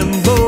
rainbow